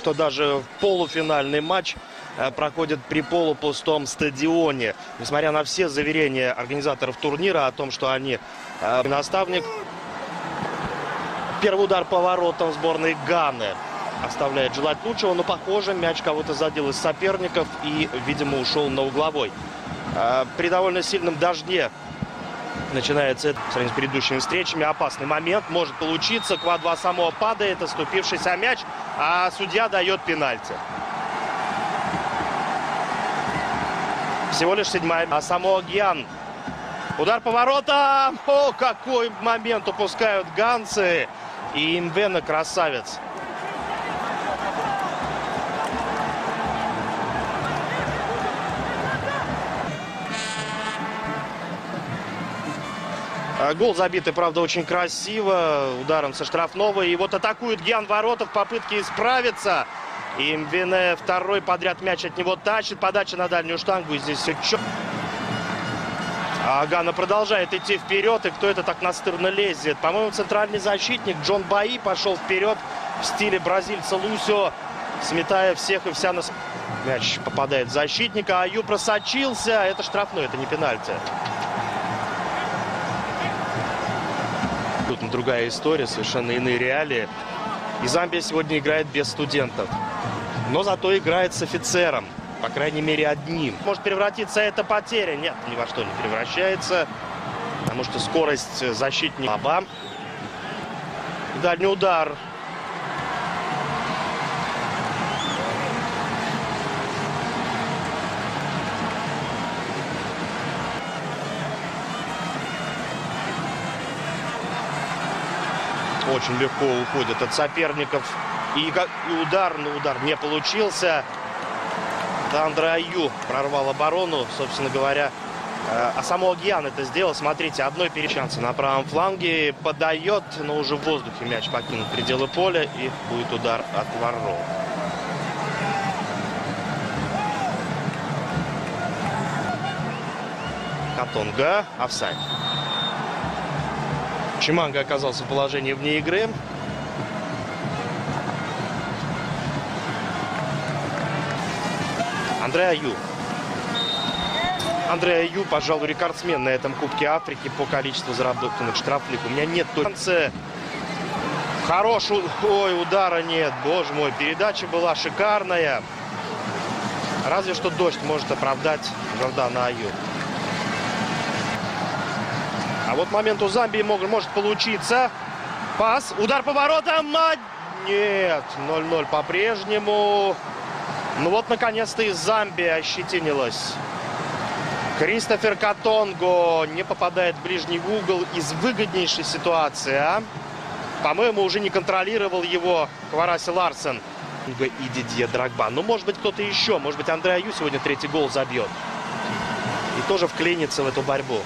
что даже полуфинальный матч э, проходит при полупустом стадионе. Несмотря на все заверения организаторов турнира о том, что они э, наставник. Первый удар по воротам сборной Ганы оставляет желать лучшего, но похоже, мяч кого-то задел из соперников и, видимо, ушел на угловой. Э, при довольно сильном дожде начинается это, с предыдущими встречами. Опасный момент, может получиться. Квад-2 само падает, оступившийся мяч, а судья дает пенальти. Всего лишь седьмая. А само Гьян. Удар по воротам. О, какой момент упускают ганцы. И Имвена красавец. Гол забитый, правда, очень красиво. Ударом со штрафного. И вот атакует Гиан ворота в попытке исправиться. И второй подряд мяч от него тащит. Подача на дальнюю штангу. И здесь все четко. А Гана продолжает идти вперед. И кто это так настырно лезет? По-моему, центральный защитник Джон Баи пошел вперед в стиле бразильца Лусио, сметая всех и вся на... Мяч попадает в защитника. Аю просочился. Это штрафной, это не пенальти. Абсолютно другая история, совершенно иные реалии. И Замбия сегодня играет без студентов. Но зато играет с офицером. По крайней мере, одним. Может превратиться это потеря? Нет, ни во что не превращается. Потому что скорость защитника... Лаба. Дальний удар. Очень легко уходит от соперников. И, удар, но удар не получился. Андре Аю прорвал оборону, собственно говоря. А само Агьян это сделал. Смотрите, одной перечанцы на правом фланге. Подает, но уже в воздухе мяч покинул пределы поля. И будет удар от ворот. Катонга. Офсайд. Чиманга оказался в положении вне игры. Андрей Аю. Андрей Аю, пожалуй, рекордсмен на этом Кубке Африки по количеству заработанных штрафных. У меня нет конце. Хороший, ой, удара нет. Боже мой, передача была шикарная. Разве что дождь может оправдать Жордана Аю. А вот момент у Замбии мог, может получиться. Пас. Удар по воротам. Нет. 0-0 по-прежнему. Ну вот, наконец-то и Замбия ощетинилась. Кристофер Катонго не попадает в ближний угол из выгоднейшей ситуации. А? По-моему, уже не контролировал его Квараси Ларсен и Дидье Драгба. Ну, может быть, кто-то еще. Может быть, Андрей Аю сегодня третий гол забьет. И тоже вклинится в эту борьбу.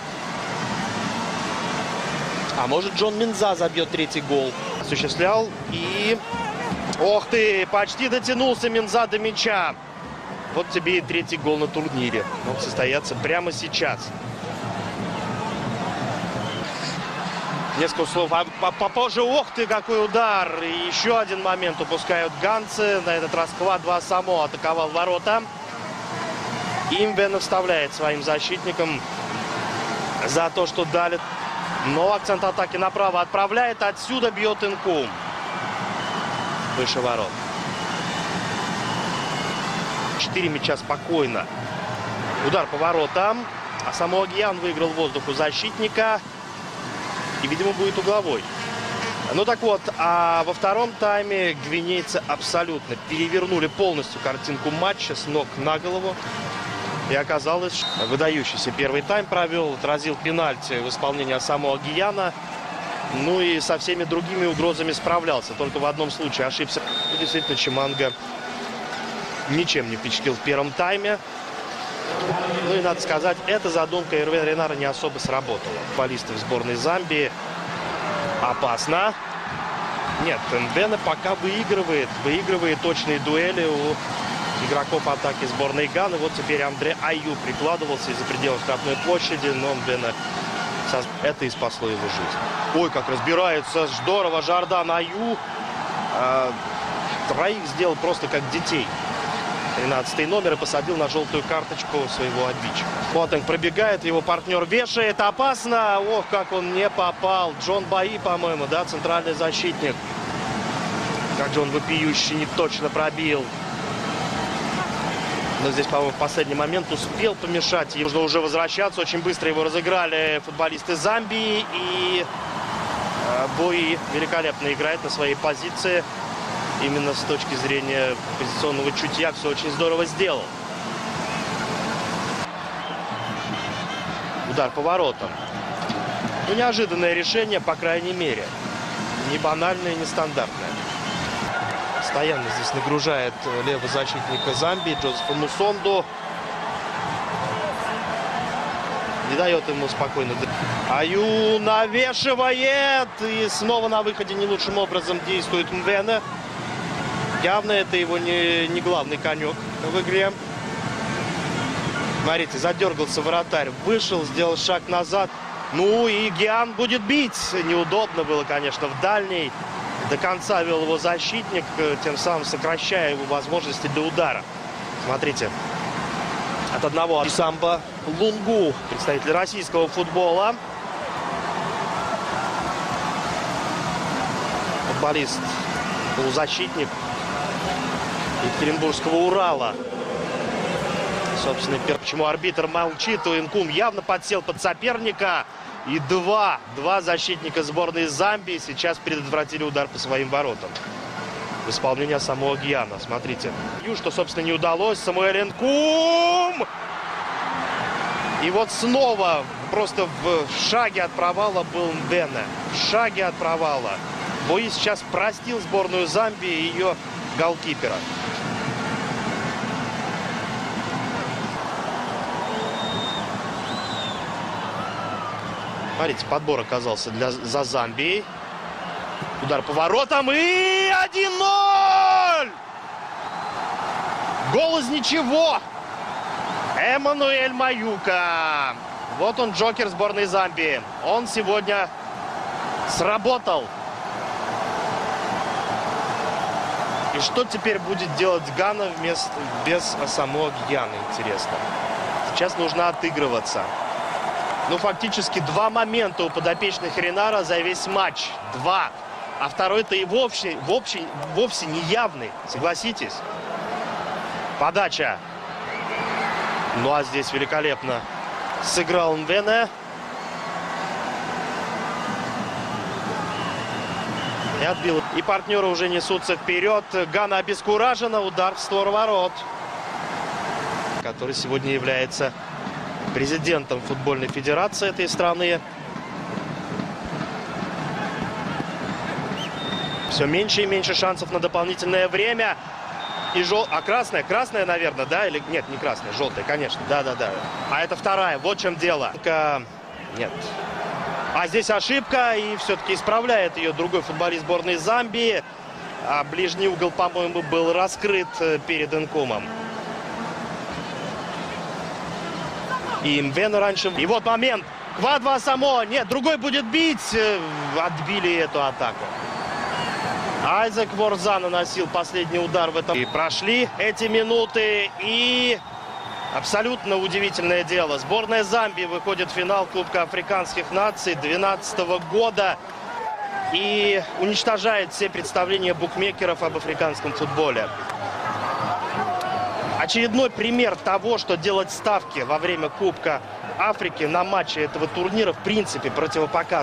А может Джон Минза забьет третий гол. Осуществлял и... Ох ты, почти дотянулся Минза до мяча. Вот тебе и третий гол на турнире. Мог состояться прямо сейчас. Несколько слов. А попозже, ох ты, какой удар. И еще один момент упускают ганцы. На этот раз Ква-2 само атаковал ворота. Имбен вставляет своим защитникам за то, что дали но акцент атаки направо отправляет. Отсюда бьет Инкум. Выше ворот. Четыре мяча спокойно. Удар по воротам. А само Агьян выиграл воздух у защитника. И, видимо, будет угловой. Ну так вот, а во втором тайме гвинейцы абсолютно перевернули полностью картинку матча с ног на голову. И оказалось, выдающийся первый тайм провел, отразил пенальти в исполнении самого Гияна. Ну и со всеми другими угрозами справлялся. Только в одном случае ошибся. И действительно, Чиманга ничем не впечатлил в первом тайме. Ну и надо сказать, эта задумка Ирвен Ренара не особо сработала. Футболисты в сборной Замбии опасно. Нет, Мбена пока выигрывает. Выигрывает точные дуэли у игроков атаки сборной Ганы. Вот теперь Андре Аю прикладывался из-за пределов штрафной площади, но блин, это и спасло его жизнь. Ой, как разбирается здорово Жардан Аю. А, троих сделал просто как детей. 13 номер и посадил на желтую карточку своего обидчика. Ботинг пробегает, его партнер вешает. Опасно! Ох, как он не попал. Джон Баи, по-моему, да, центральный защитник. Как же он вопиющий, не точно пробил. Но здесь, по-моему, в последний момент успел помешать. И нужно уже возвращаться. Очень быстро его разыграли футболисты Замбии. И э, Бои великолепно играет на своей позиции именно с точки зрения позиционного чутья все очень здорово сделал. Удар поворотом. Ну, неожиданное решение, по крайней мере. Не банальное, не стандартное. Постоянно здесь нагружает левого защитника Замбии Джозефа Мусонду. Не дает ему спокойно. Аю навешивает. И снова на выходе не лучшим образом действует Мвена. Явно это его не, не главный конек в игре. Смотрите, задергался вратарь, вышел, сделал шаг назад. Ну и Гиан будет бить. Неудобно было, конечно, в дальней. До конца вел его защитник, тем самым сокращая его возможности для удара. Смотрите, от одного самбо Лунгу, представитель российского футбола. Футболист, полузащитник, Екатеринбургского Урала. Собственно, почему арбитр молчит, у Инкум явно подсел под соперника. И два, два защитника сборной Замбии сейчас предотвратили удар по своим воротам. В исполнении самого Гьяна. Смотрите. Что, собственно, не удалось. Самуэль Инкум! И вот снова просто в шаге от провала был Мбене. В шаге от провала. Бои сейчас простил сборную Замбии и ее голкипера. Смотрите, подбор оказался для, за Замбией. Удар поворотом и 1-0! Гол из ничего! Эммануэль Маюка. Вот он, Джокер сборной Замбии. Он сегодня сработал. И что теперь будет делать Гана вместо, без самого Гьяна, интересно. Сейчас нужно отыгрываться. Ну, фактически два момента у подопечных Ренара за весь матч. Два. А второй-то и вовсе, вовсе, вовсе не явный, согласитесь. Подача. Ну, а здесь великолепно сыграл Мвене. И отбил. И партнеры уже несутся вперед. Гана обескуражена. Удар в створ ворот. Который сегодня является президентом футбольной федерации этой страны. Все меньше и меньше шансов на дополнительное время. И жел... А красная? Красная, наверное, да? Или нет, не красная, желтая, конечно. Да-да-да. А это вторая. Вот в чем дело. Нет. А здесь ошибка, и все-таки исправляет ее другой футболист сборной Замбии. А ближний угол, по-моему, был раскрыт э, перед Инкумом. И Мвена раньше. И вот момент. Квадва само. Нет, другой будет бить. Э, отбили эту атаку. Айзек Ворза наносил последний удар в этом. И прошли эти минуты. И абсолютно удивительное дело. Сборная Замбии выходит в финал Кубка Африканских наций 2012 года. И уничтожает все представления букмекеров об африканском футболе. Очередной пример того, что делать ставки во время Кубка Африки на матче этого турнира в принципе противопоказано.